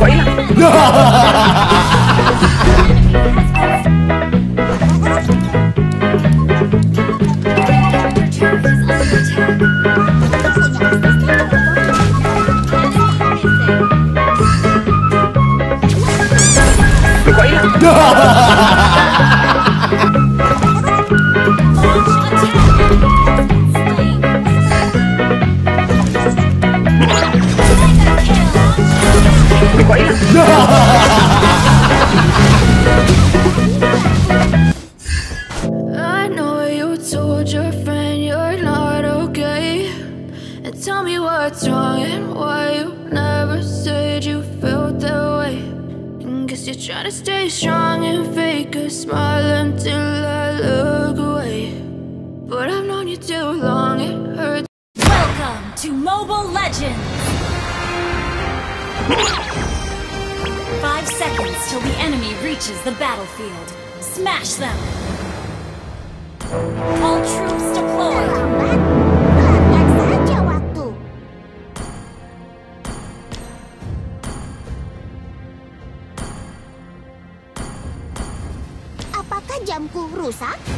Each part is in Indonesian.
quẫy là you too long, it hurts. Welcome to Mobile Legends! Five seconds till the enemy reaches the battlefield. Smash them! All troops deployed! jamku rusak?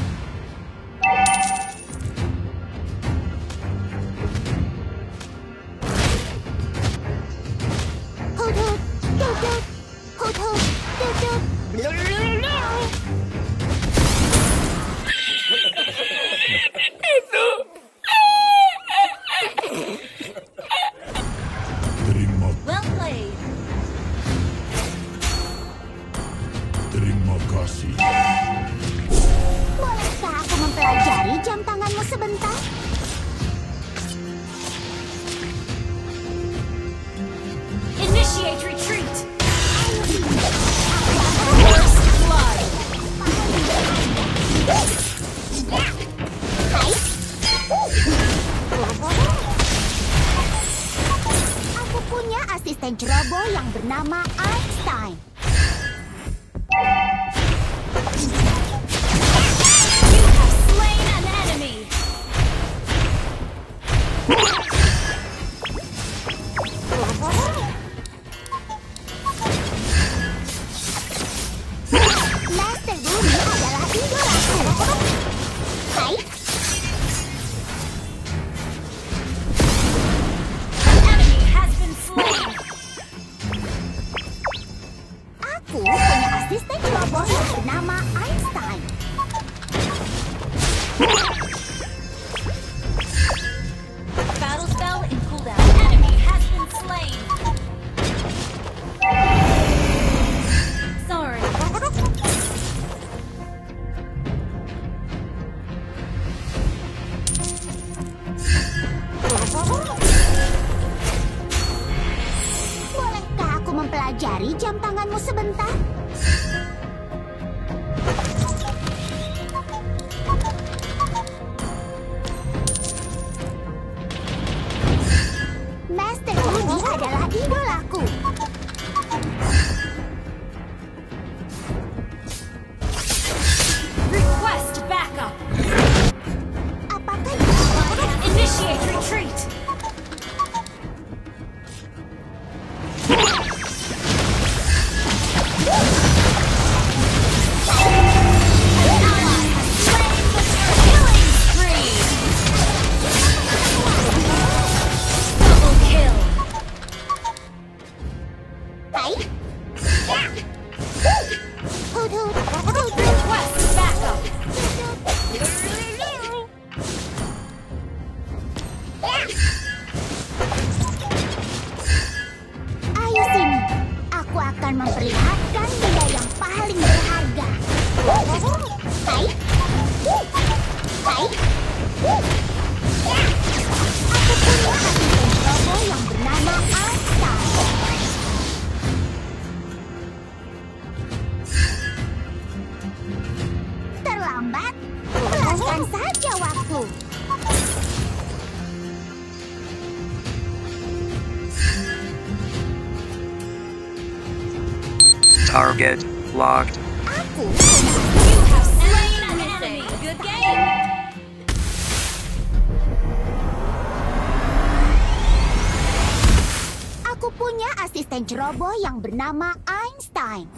配 Oh! asisten ceroboh yang bernama Einstein.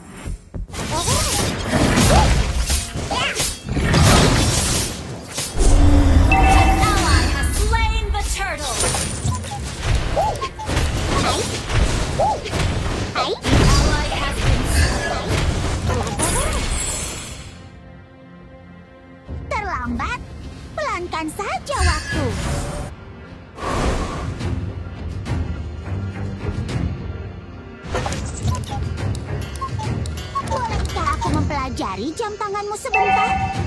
Terlambat? Pelankan saja waktu. Cari jam tanganmu sebentar.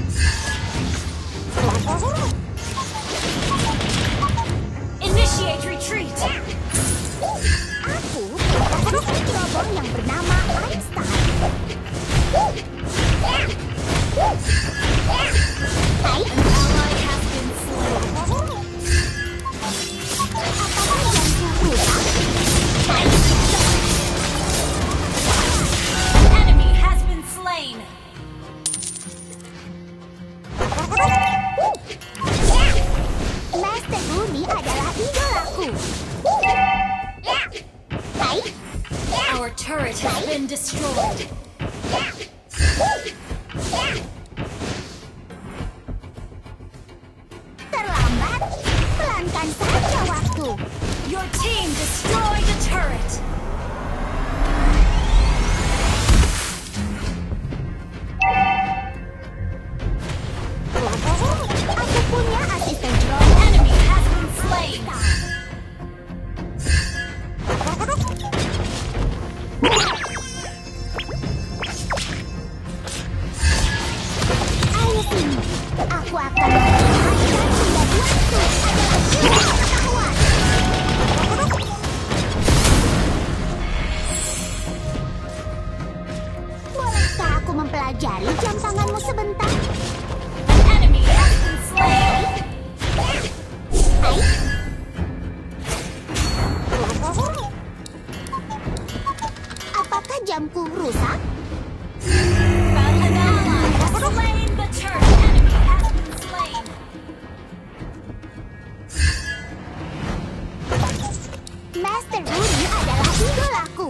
Master Rudy adalah idolaku.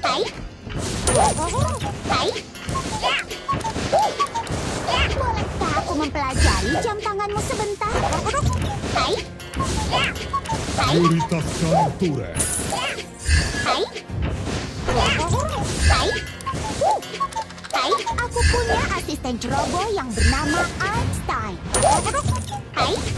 Hai. Hai. Ya. Ya. Bolehkah aku mempelajari jam tanganmu sebentar? Hai. Ya. Hai. Hai. Hai. Hai. Aku punya asisten jerobo yang bernama Einstein. Hai.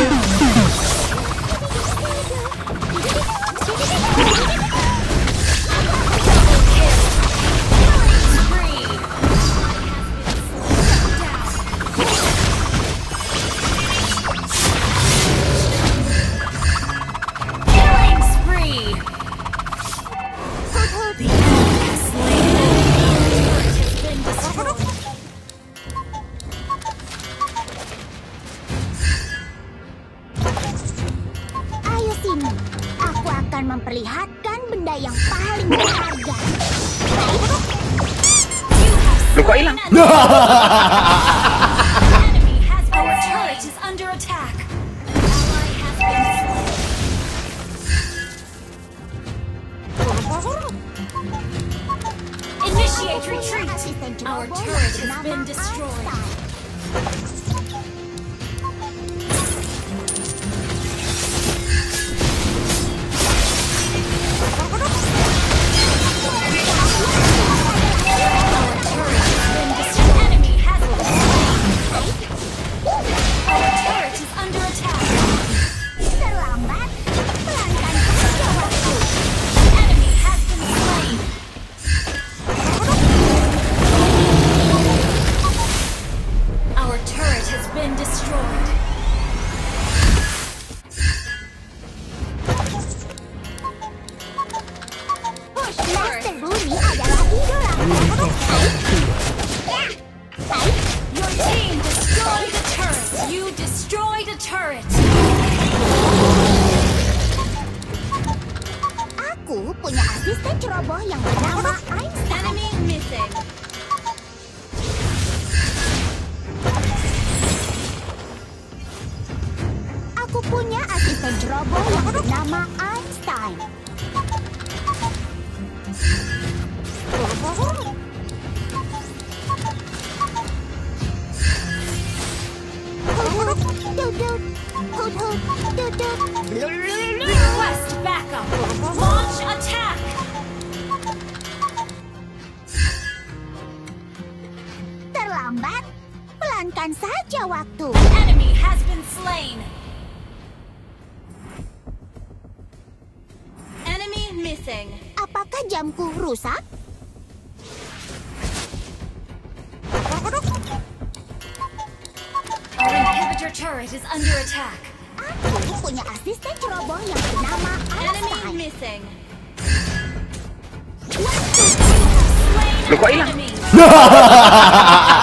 retreat! Our turret has been destroyed. terlambat, Pelankan saja waktu. Enemy has been slain. Enemy missing. Apakah jamku rusak? Our inhibitor turret is under attack. Aku punya asisten ceroboh yang bernama Einstein. Enemy missing. Waktu. Lo kok hilang?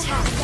attack.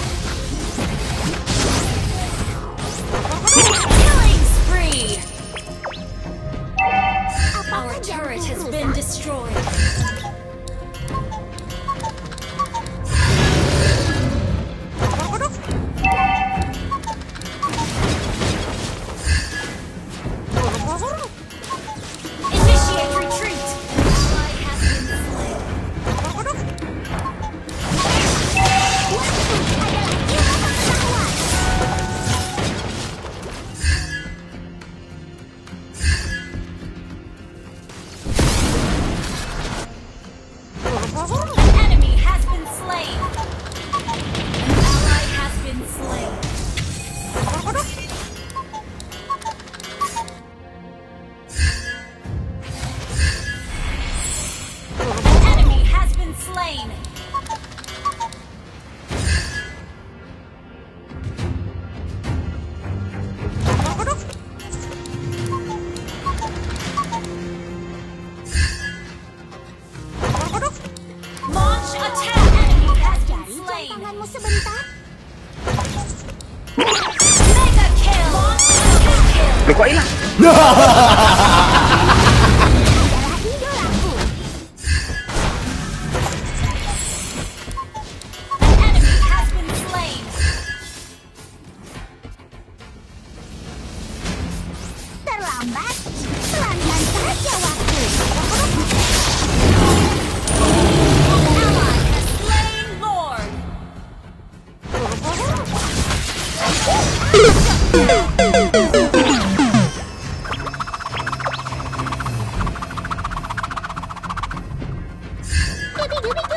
Give me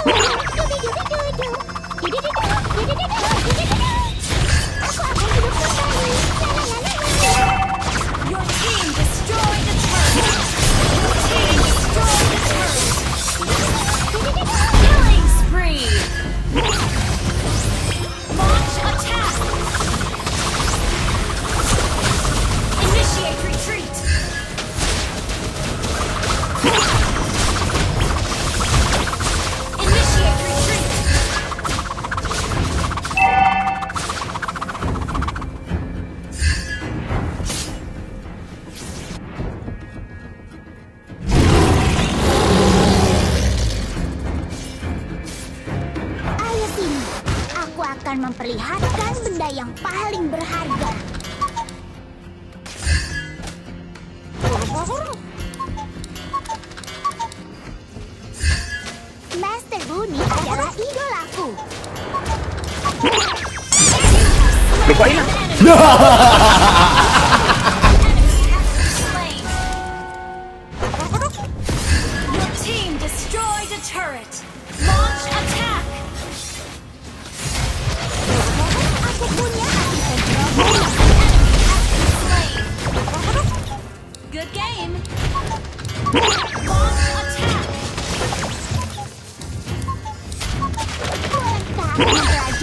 adalah idolaku. Lupain. Ya? Rádio.